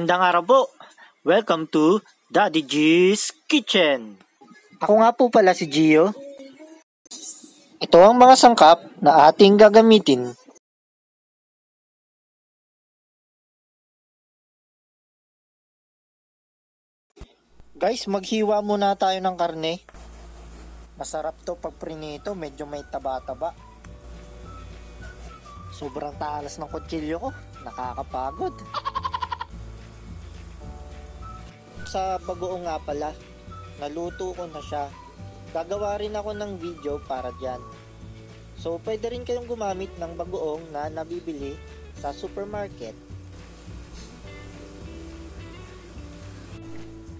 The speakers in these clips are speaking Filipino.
Magandang araw po. Welcome to Daddy G's Kitchen. Ako nga po pala si Gio. Ito ang mga sangkap na ating gagamitin. Guys, maghiwa muna tayo ng karne. Masarap to pag prinito, medyo may taba-taba. Sobrang talas ng kutsilyo ko, nakakapagod. Sa bagoong nga pala, naluto ko na siya. Gagawa rin ako ng video para dyan. So, pwede rin kayong gumamit ng bagoong na nabibili sa supermarket.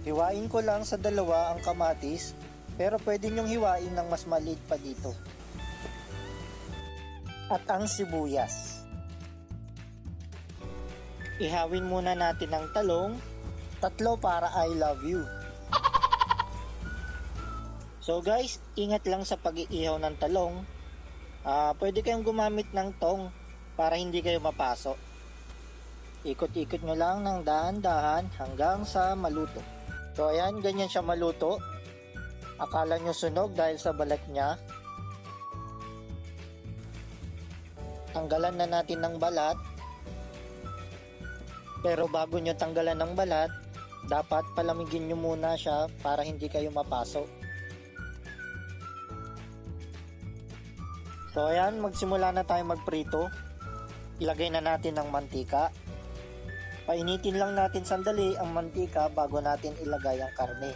Hiwain ko lang sa dalawa ang kamatis, pero pwede nyong hiwain ng mas maliit pa dito. At ang sibuyas. Ihawin muna natin ang talong, tatlo para I love you. So guys, ingat lang sa pag-iihaw ng talong. Ah, pwede kayong gumamit ng tong para hindi kayo mapasok. Ikot-ikot nyo lang ng dahan-dahan hanggang sa maluto. So ayan, ganyan siya maluto. Akala nyo sunog dahil sa balat niya. Tanggalan na natin ng balat. Pero bago nyo tanggalan ng balat, dapat palamigin nyo muna siya para hindi kayo mapasok. So ayan, magsimula na tayo magprito. Ilagay na natin ng mantika. Painitin lang natin sandali ang mantika bago natin ilagay ang karne.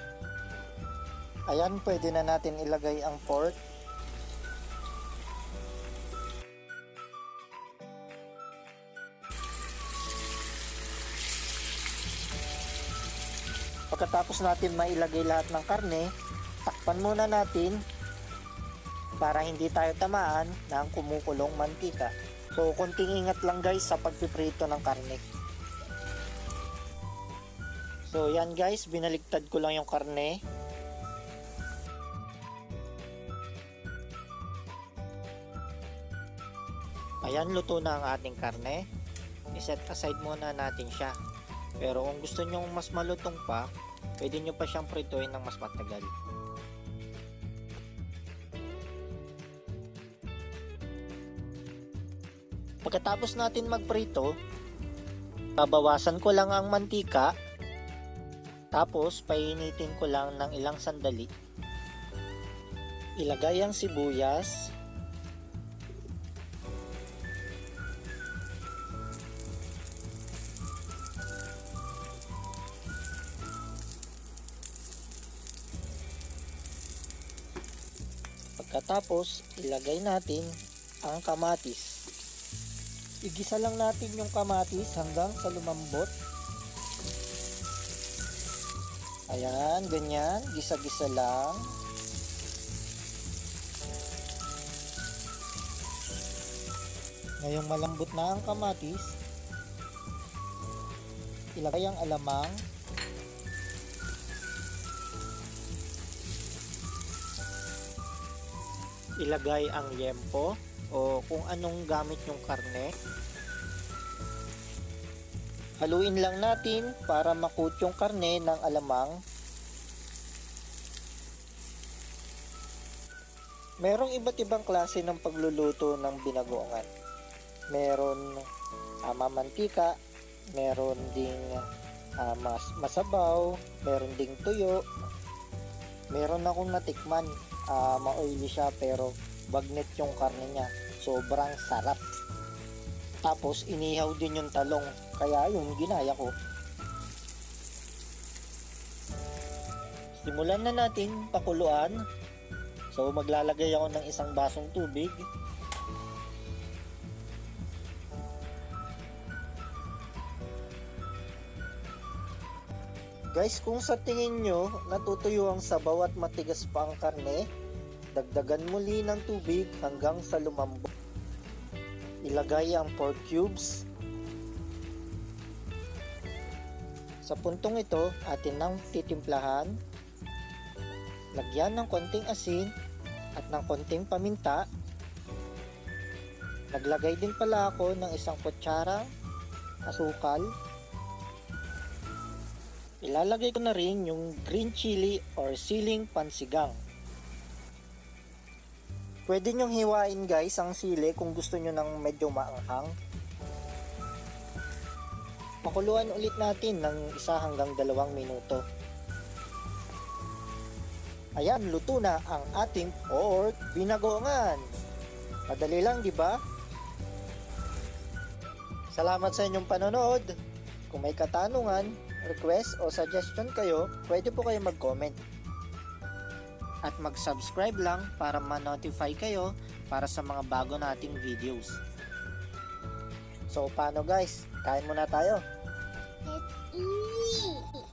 Ayan, pwede na natin ilagay ang pork. Pagkatapos natin mailagay lahat ng karne, takpan muna natin para hindi tayo tamaan ng kumukulong mantika. So, konting ingat lang guys sa pagpiprito ng karne. So, yan guys, binaliktad ko lang yung karne. Ayan, luto na ang ating karne. I-set aside muna natin siya. Pero kung gusto nyo mas malutong pa, pwede nyo pa siyang prituin ng mas matagal. Pagkatapos natin magprito, babawasan ko lang ang mantika tapos, painitin ko lang ng ilang sandali. Ilagay ang sibuyas. Pagkatapos, ilagay natin ang kamatis. Igisa lang natin yung kamatis hanggang sa lumambot. Ayan, ganyan. Gisa-gisa lang. Ngayong malambot na ang kamatis, ilagay ang alamang. Ilagay ang yempo o kung anong gamit yung karne. Haluin lang natin para makut yung karne ng alamang. Merong iba't ibang klase ng pagluluto ng binagoongan. Meron uh, mamantika, meron ding uh, mas masabaw, meron ding tuyo. Meron akong natikman, uh, ma-oily siya pero bagnet yung karne niya. Sobrang sarap. Tapos inihaw din yung talong. Kaya yung ginaya ko. Simulan na natin pakuluan. So maglalagay ako ng isang basong tubig. Guys, kung sa tingin nyo natutuyo ang sabaw at matigas pa ang karne, dagdagan muli ng tubig hanggang sa lumambot. Ilagay ang pork cubes. Sa puntong ito, atin nang titimplahan. Lagyan ng konting asin at ng konting paminta. Naglagay din pala ako ng isang kutsara asukal ilalagay ko na rin yung green chili or siling pansigang. Pwede nyong hiwain guys ang sili kung gusto nyo ng medyo maanghang. Pakuluan ulit natin ng isa hanggang dalawang minuto. Ayan, luto na ang ating pork binagoongan. Madali lang, di ba? Salamat sa inyong panonood. Kung may katanungan, request o suggestion kayo, pwede po kayo mag-comment. At mag-subscribe lang para ma-notify kayo para sa mga bago nating videos. So, paano guys? Kain muna tayo. Let's eat!